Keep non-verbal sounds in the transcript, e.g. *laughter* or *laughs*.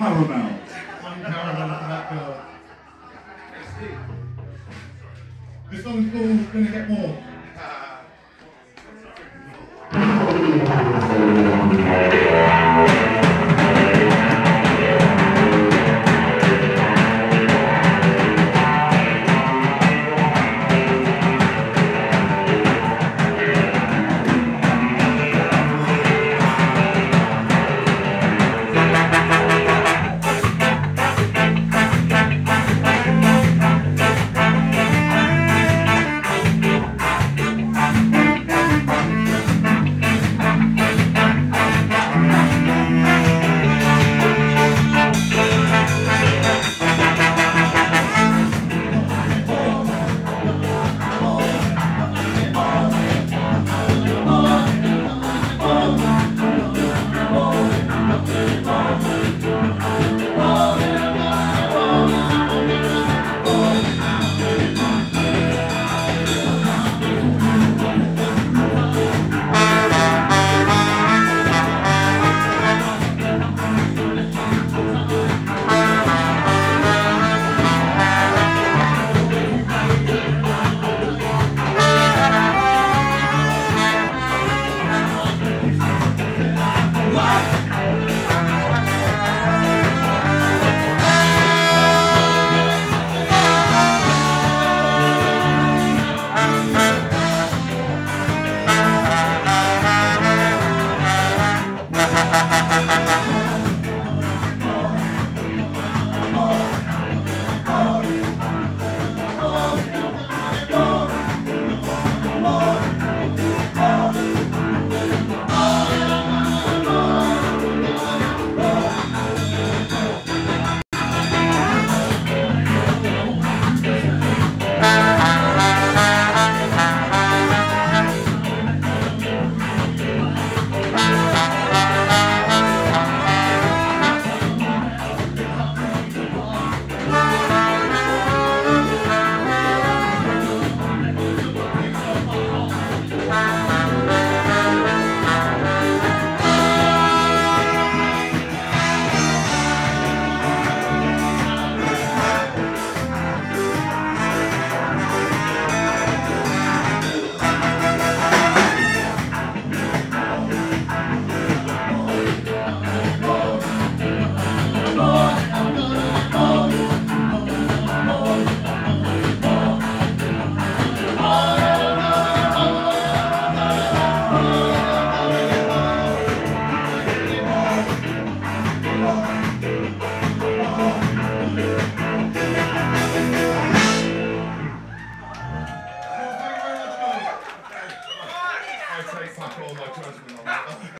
Paramount. One caramel for that girl. This one's called Gonna Get More. ¡Gracias! *laughs* my trust me on that.